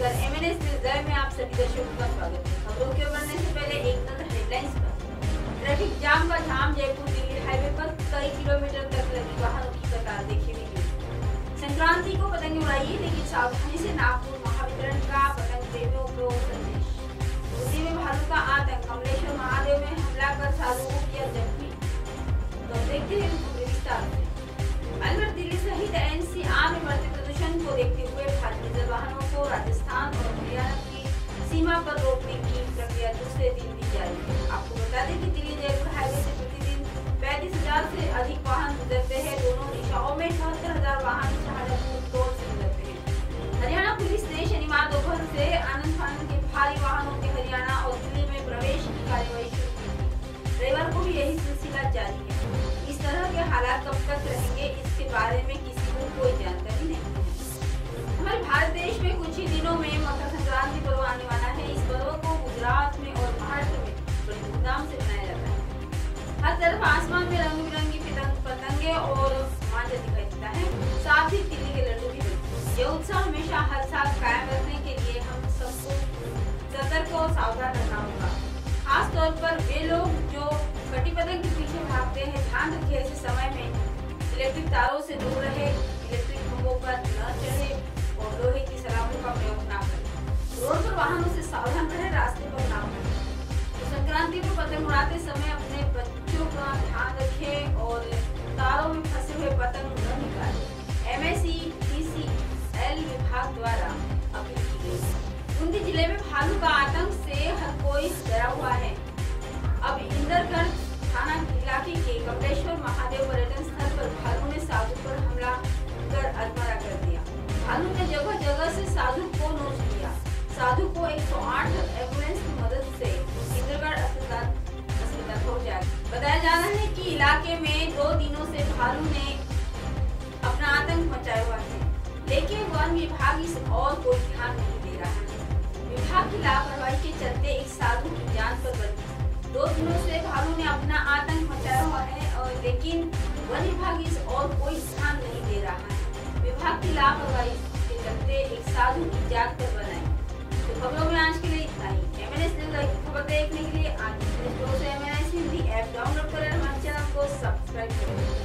Live में आप सभी दर्शकों का स्वागत है। खबरों के बढ़ने से पहले एक नज़र हेडलाइंस पर। ट्रैफ़िक जाम का जाम जयपुर दिल्ली हाईवे पर कई किलोमीटर तक लगी वाहनों की कतार देखी हुई संक्रांति को पतंग उड़ाइए, लेकिन सावधानी से नागपुर पर की प्रक्रिया दूसरे दिन भी जारी आपको बता दें कि दिल्ली जयपुर हाईवे से प्रतिदिन पैंतीस हज़ार से अधिक वाहन गुजरते हैं। दोनों दिशाओं में चौहत्तर हज़ार वाहन गुजरते हैं? हरियाणा पुलिस ने शनिवार दोपहर से आनंद फानंद के भारी वाहनों के हरियाणा और दिल्ली में प्रवेश की कार्यवाही शुरू की थी। रविवार को भी यही सिलसिला जारी है। इस तरह के हालात कब तक रहेंगे, इसके बारे में किसी को कोई जानकारी नहीं हमारे भारत देश में कुछ ही दिनों में मकर संक्रांति तरफ़ आसमान में रंग बिरंगी पतंग पतंगे और मांझा दिखाई देता है। साथ ही तिल्ली के लड्डू भी ये उत्साह हमेशा हर साल कायम रखने के लिए हम सबको सतर्क और सावधान रहना होगा। खास तौर पर वे लोग जो कटी पतंग के पीछे भागते हैं, ध्यान रखिए ऐसे समय में इलेक्ट्रिक तारों से दूर रहे, इलेक्ट्रिक खंभों पर न चढ़े। पतंग न निकालें। एमएससी विभाग द्वारा अपील की है बूंदी ज़िले में भालू का आतंक से हर कोई डरा हुआ है। अब इंदरगढ़ थाना इलाके के कमलेश्वर महादेव पर्यटन स्थल पर भालू ने साधु पर हमला कर अधमरा कर दिया। भालू ने जगह जगह से साधु को नोच लिया साधु को 108 एंबुलेंस की मदद से इंदरगढ़ अस्पताल अस्पताल पहुँचाया बताया जा रहा है कि इलाके में दो दिनों से भालू ने विभाग इस और कोई ध्यान नहीं दे रहा है। विभाग की लापरवाही के चलते एक साधु की जान पर बची दो दिनों से भालू ने अपना आतंक मचाया हुआ है और लेकिन वन विभाग इस और कोई ध्यान नहीं दे रहा है। विभाग की लापरवाही के चलते एक साधु की जान पर बनाई तो खबरों में आज के लिए इतना ही। एमएनएस न्यूज़ की खबर देखने के लिए आज हिंदी ऐप डाउनलोड करें हमारे चैनल को सब्सक्राइब करें।